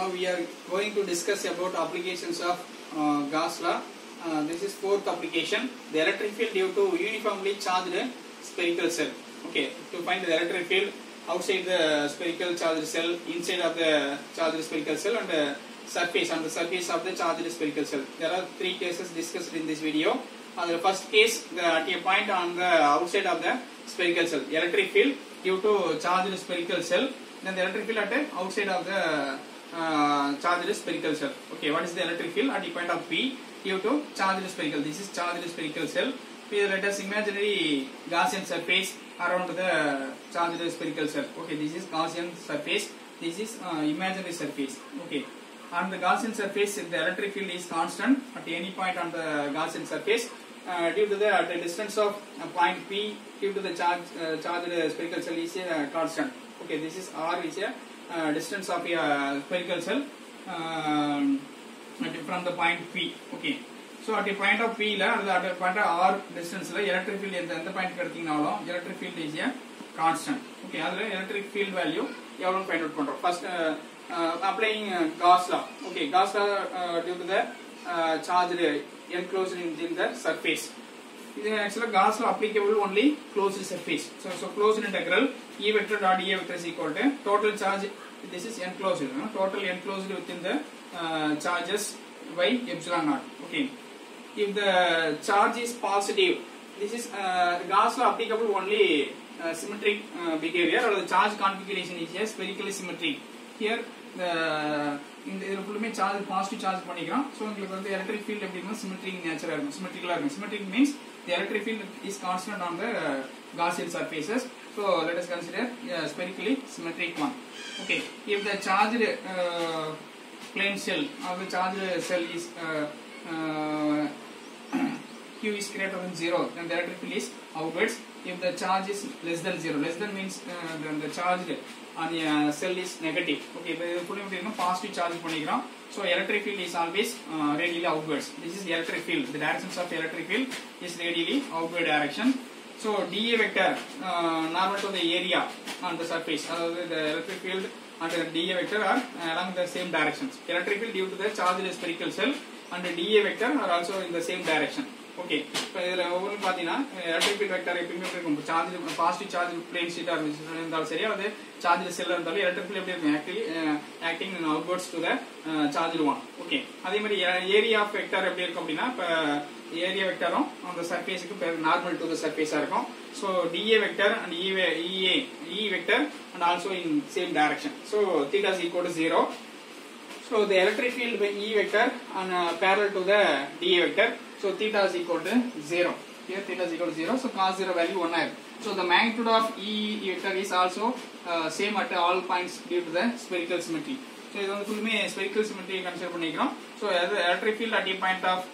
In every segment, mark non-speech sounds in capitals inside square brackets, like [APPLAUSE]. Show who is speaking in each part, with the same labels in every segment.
Speaker 1: Now we are going to discuss about applications of uh, Gauss law. Uh, this is fourth application. The electric field due to uniformly charged spherical cell. Okay, to find the electric field outside the spherical charged cell, inside of the charged spherical cell, and the surface on the surface of the charged spherical cell. There are three cases discussed in this video. Uh, the first case, the, at a point on the outside of the spherical cell, electric field due to charged spherical cell. Then the electric field at the outside of the uh, charged spherical cell. Okay, what is the electric field at the point of P due to charged spherical? This is charge charged spherical cell. Here let us imaginary Gaussian surface around the charged spherical cell. Okay, this is Gaussian surface. This is uh, imaginary surface. Okay, on the Gaussian surface, the electric field is constant at any point on the Gaussian surface. Uh, due to the, the distance of uh, point P, due to the charge uh, charged spherical cell is a constant. Okay, this is R is a uh, distance of a uh, spherical cell um, at- from the point P. Okay. So at the point of P ல அல்லது at the point of R distance ல electric field எந்த எந்த point எடுத்தீங்கனாலும் electric field is a constant. Okay, அதுல electric field value எவ்வளவு find out பண்றோம். First uh, uh, applying uh, Gauss law. Okay, Gauss law uh, due to இது ஆக்சுவலா காஸ்ல applicable only close surface so so closed integral E vector dot A vector is equal to total charge this is enclose total enclosed with in the charges by epsilon naught okay if the charge is positive this is காஸ்ல applicable only symmetric behaviour அல்லது charge configuration is spherically symmetric here இந்த இந்த இதில் ஃபுல்லுமே charge positive charge பண்ணிக்கிறோம். So உங்களுக்கு வந்து electric field எப்படின்னா symmetric நேச்சராக இருக்கும். சிமெட்ரிக்கலாக இருக்கும். Symmetric means the electric field is constant on the uh, Gaussian surfaces. So let us consider uh, spherically symmetric one. Okay, if the charged uh, plane shell or the charged shell is uh, uh [CLEARS THROAT] Q is greater than 0 then the electric field is outwards. If the charge is less than 0, less than means then the charged அந்த செல் is negative okay இப்போ இது புள்ளி முடியும்னா positive charge பண்ணிக்கிறோம் so electric field is always radially outwards this is electric field the directions of electric field is radially outward direction so d A vector normal to the area on the surface அதாவது the electric field and the dA vector are along the same directions. Electric field due to the charged spherical cell and the dA vector are also in the same direction. Okay இப்போ இதில் ஒவ்வொரு பார்த்தீங்கன்னா electric vector எப்பயுமே எப்படி இருக்கும்? Charge positive charge plane ஷீட்டாக இருந்தாலும் சரி அது சார்ஜ் செல்லாக இருந்தாலும் எலக்ட்ரிக் ஃபீல் எப்படி இருக்கும்? Active acting outwards to the charge one okay அதே மாதிரி ஏரியா ஆஃப் வெக்டர் எப்படி இருக்கும் அப்படின்னா இப்போ ஏரியா வெக்டரும் அந்த சர்ஃபேஸுக்கு நார்மல் டு த சர்ஃபேஸாக இருக்கும். So DA vector and E A E A E vector and also in same direction so theta's equal to zero so இது electric field E vector and parallel to the d A vector. So theta is equal to 0. Here theta is equal to 0. So cos 0 value 1 ஆயிரும். So the magnitude of E vector is also uh, same at all points due to the spherical symmetry. So இது வந்து ஃபுல்லுமே spherical symmetry consider பண்ணிக்கிறோம். So அது electric field at a point of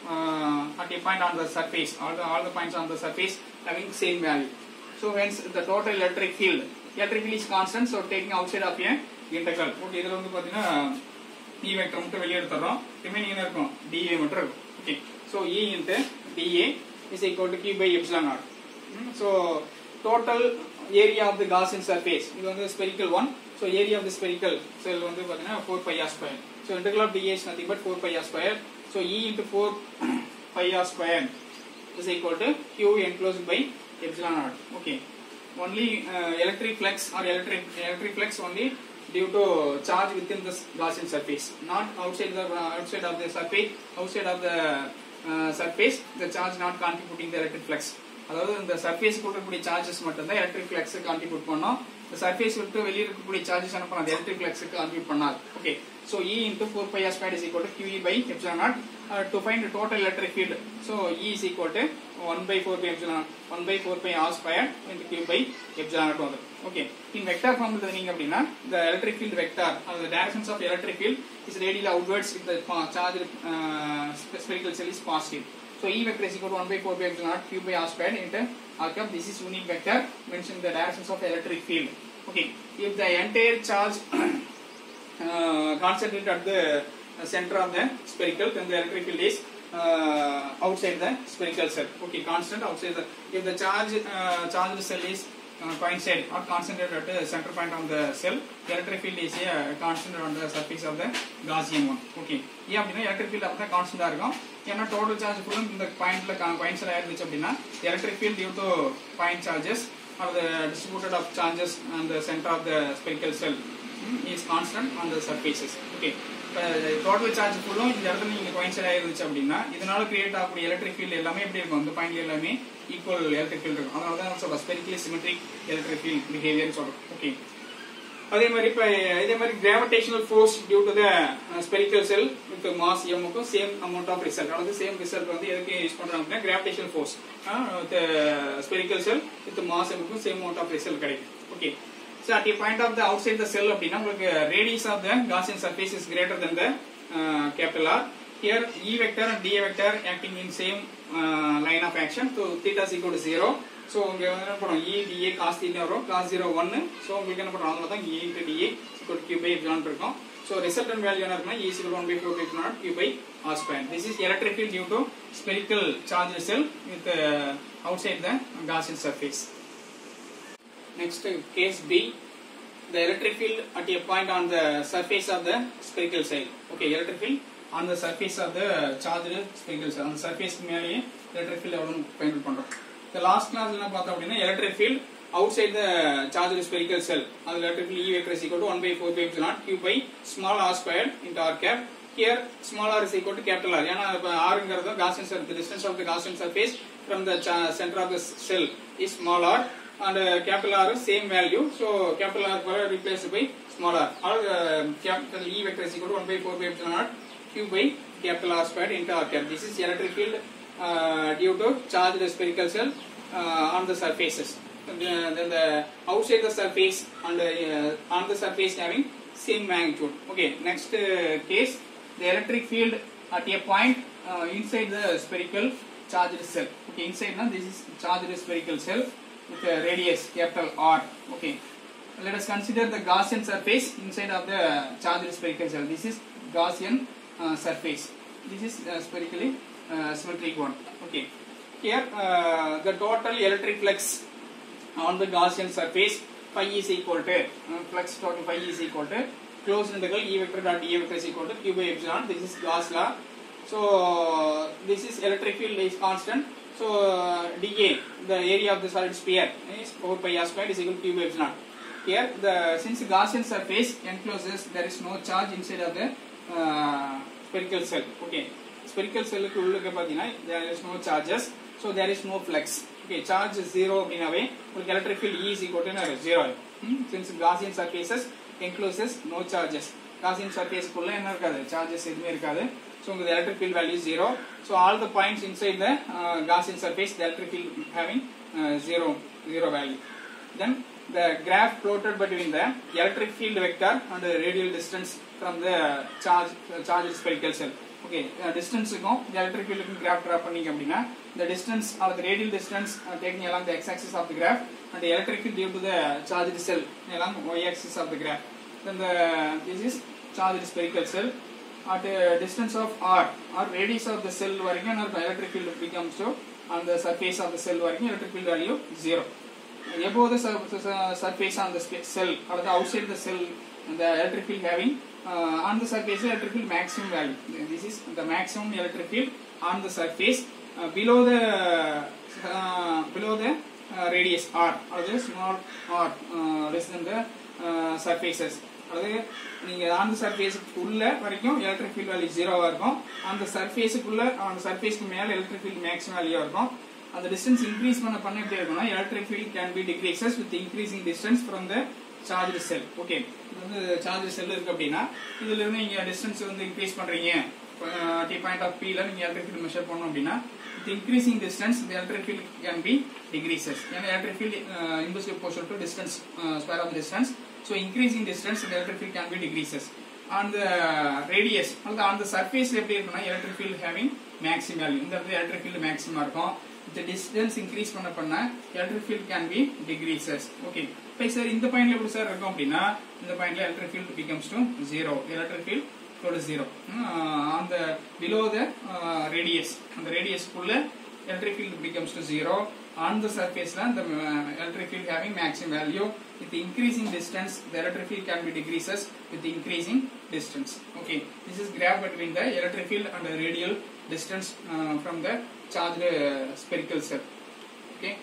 Speaker 1: at a point on the surface all the all the points on the surface having same value so hence the total electric field electric electric is constant so taking outside of a integral. Okay இதில் வந்து பார்த்தீங்கன்னா இ e vector மட்டும் வெளியே எடுத்துறோம் remaining என்ன இருக்கும்? D A மட்டும் இருக்கும். Okay so E into dA is equal to Q by epsilon naught so total area of the Gaussian surface இது வந்து spherical one so area of the spherical cell வந்து பாத்தீங்கன்னா 4 pi r square so integral of dA is nothing but 4 pi r square so E into 4 pi r square is equal to Q enclosed by epsilon naught okay only uh, electric flux or electric electric flux only due to charge within the Gaussian surface, not outside the uh, outside of the surface, outside of the surface இந்த charge not contributing the electric flux அதாவது இந்த surface கொடுக்கக்கூடிய charges மட்டும் தான் electric flux contribute பண்ணோம். இந்த surface விட்டு வெளியே இருக்கக்கூடிய சார்ஜஸ் என்ன பண்ணாது? எலக்ட்ரிக் ஃபிளக்ஸுக்கு கான்ட்ரிபியூட் பண்ணாது. Okay so E into four pi R square is equal to Q E by epsilon naught to find total electric field so E is equal to one by four pi epsilon one by four pi R square into Q by epsilon naught வந்து okay in vector form நீங்க அப்படின்னா இந்த electric field vector அந்த directions of electric field is radial outwards if the charge spherical shell is positive So E vector is equal to 1 by 4 by epsilon naught q by r squared into r cup. This is unit vector mentioning the directions of electric field. Okay. If the entire charge [COUGHS] uh, concentrated at the center of the spherical, then the electric field is uh, outside the spherical cell. Okay, constant outside the. If the charge uh, charged cell is uh, coincide or concentrated at the center point of the cell electric field is a constant on the surface of the Gaussian one okay ஏன் அப்படின்னா electric field அப்பதான் கான்ஸ்டன்டா இருக்கும் ஏன்னா total charge ஃபுல்லும் இந்த பாயிண்ட்ல coincide ஆயிருந்துச்சு அப்படின்னா electric field due to point charges are the distributed of charges on the center of the spherical cell mm, is constant on the surfaces okay total charge ஃபுல்லும் இந்த இடத்துல நீங்க கோயின்சைட் ஆயிருந்துச்சு அப்படின்னா இதனால கிரியேட் ஆகக்கூடிய எலக்ட்ரிக் ஃபீல்ட் எல்லாமே எப்படி இருக்கும். அந்த பாயிண்ட் எல்லாமே ஈக்குவல் எலக்ட்ரிக் ஃபீல்ட் இருக்கும். அதனால தான் சொல்றோம் spherically symmetric electric field behaviour சொல்றோம். ஓகே அதே மாதிரி இப்ப இதே மாதிரி gravitational force due to the spherical cell with mass எம்முக்கும் same amount of result அதாவது சேம் ரிசல்ட் வந்து எதுக்கு யூஸ் பண்றாங்க அப்படின்னா gravitational force with spherical cell with mass எம்முக்கும் same amount of result கிடைக்கும். Okay So at a point of the outside the cell அப்படின்னா உங்களுக்கு radius of the Gaussian surface is greater than the uh, capital R. Here E vector and dA vector acting in same uh, line of action. So theta is equal to 0. So உங்க வந்து என்ன பண்ணும் E dA cos theta வரும் cos 0 1. So உங்களுக்கு என்ன பண்ணுறோம் அதனால தான் E into dA equal to q by epsilon இருக்கும். So resultant value என்ன இருக்குன்னா E is equal to 1 by 4 by epsilon q by r square. This is electric field due to spherical charged cell with uh, outside the Gaussian surface. Next case B, the electric field at a point on the surface of the spherical cell. Okay, electric field on the surface of the charged spherical cell. அந்த surface மேலேயே electric field எவ்வளவு பயன்படுத்த பண்றோம். The last class என்ன பார்த்தோம் அப்படின்னா electric field outside the charged spherical cell. அது electric field E vector is equal to 1 by 4 pi epsilon q by small r squared into r cap. Here small r is equal to capital R. ஏன்னா இப்ப rங்கிறது Gaussian surface, the distance of the Gaussian surface from the center of the cell is small r. and uh, capital R is same value. So capital R replaced by small r. Or uh, capital E vector is equal to 1 by 4 by epsilon naught q by capital R squared into R cap. This is electric field uh, due to charged spherical cell uh, on the surfaces. The, then the outside the surface and uh, on the surface having same magnitude. Okay, next uh, case, the electric field at a point uh, inside the spherical charged cell. Okay, inside now this is charged spherical cell with a radius capital R. Okay. Let us consider the Gaussian surface inside of the charged spherical cell. This is Gaussian uh, surface. This is uh, spherically uh, symmetric one. Okay. Here uh, the total electric flux on the Gaussian surface phi is equal to uh, flux total phi is equal to closed integral E vector dot E vector is equal to q by epsilon. This is Gauss law. So this is electric field is constant. So uh, dA, the area of the solid sphere is 4 pi r squared is equal to q by epsilon. Here the since Gaussian surface encloses there is no charge inside of the uh, spherical cell. Okay, spherical cell க்கு உள்ளுக்கு பார்த்தீங்கன்னா there is no charges. So there is no flux. Okay, charge is zero அப்படின்னாவே உங்களுக்கு electric field E is equal to zero. Hmm? Since Gaussian surfaces encloses no charges. Gaussian surface குள்ள என்ன இருக்காது charges எதுவுமே இருக்காது So the electric field value is zero so all the points inside the uh, Gaussian surface the electric field having uh, zero zero value then the graph plotted between the electric field vector and the radial distance from the charge uh, charged spherical cell okay uh, distance க்கும் the electric field க்கும் graph draw பண்ணீங்க அப்படின்னா the distance or the radial distance uh, taking along the x axis of the graph and the electric field due to the charged cell along y axis of the graph then the this is charged spherical cell at a distance of r or radius of the cell வரைக்கும் என்ன இருக்கும் electric field becomes to on the surface of the cell வரைக்கும் electric field value 0 above the sur- sur- surface on the sp- cell or the outside the cell the electric field having uh, on the surface electric field maximum value this is the maximum electric field on the surface uh, below the uh, below the uh, radius r or the small r uh, less than the uh, surfaces அதாவது நீங்கள் அந்த சர்ஃபேஸுக்கு உள்ள வரைக்கும் electric field value ஜீரோவாக இருக்கும். அந்த சர்ஃபேஸுக்குள்ள அந்த சர்ஃபேஸ்க்கு மேலே எலக்ட்ரிக் ஃபீல்ட் மேக்ஸிமம் வேல்யூவா இருக்கும். அந்த டிஸ்டன்ஸ் இன்க்ரீஸ் பண்ண பண்ண எப்படி இருக்கும்னா electric field can be decreases with increasing distance from the charge cell okay இது வந்து சார்ஜ் செல் இருக்கு அப்படின்னா இதுல இருந்து நீங்க டிஸ்டன்ஸ் வந்து இன்க்ரீஸ் பண்றீங்க. டி பாயிண்ட் ஆஃப் பீல நீங்க எலக்ட்ரிக் ஃபீல்ட் மெஷர் பண்ணோம் அப்படின்னா with increasing distance the field can be be decreases. ஏன்னா electric field inversely portion to distance square of distance so increasing distance the electric field can be decreases on the radius அல்லது on the surface எப்படி இருக்குன்னா electric field having maximum value இந்த இடத்துல electric field maximum இருக்கும் the distance increase பண்ண பண்ண electric field can be decreases okay இப்போ sir இந்த பாயிண்ட்ல எப்படி சார் இருக்கும் அப்படின்னா இந்த பாயிண்ட்ல electric field becomes to zero electric field equal to zero uh, on the below the radius அந்த radius குள்ள electric field becomes to zero on the surface the uh, electric field having maximum value. With the increasing distance the electric field can be decreases with the increasing distance. Okay this is graph between the electric field and the radial distance uh, from the charged uh, spherical cell. Okay